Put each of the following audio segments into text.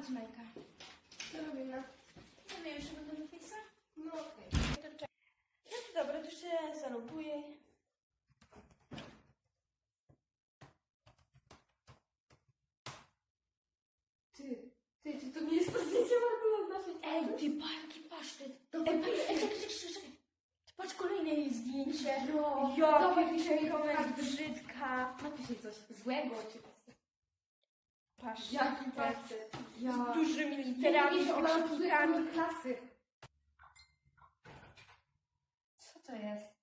zaczynajka. Co robimy? Nie wiem, jeszcze będę napisać? No okej. To czekaj. No to dobra, to się zaloguję. Ty, ty, czy to nie jest to zdjęcie Margola z naszej Ej, ty parki pasztet. Dobra, Ej, patrz, ej, czekaj, czekaj, czekaj. Patrz, kolejne jej zdjęcie. No, Ja, jaka jest komentarz. brzydka. Napisz jej coś złego, czy Jaki facet. Ja. Dużymi Literami, kolor klasy. Co to jest?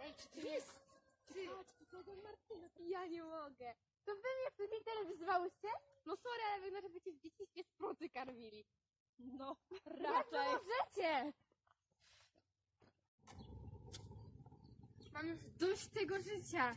Ej, czy ty jest... Ty, ja nie mogę. To wy mnie wtedy tyle wyzywałyście? No sorry, ale wygląda, że cię w dzieciństwie z procy karmili. No, Jak wy możecie? Mam już dość tego życia.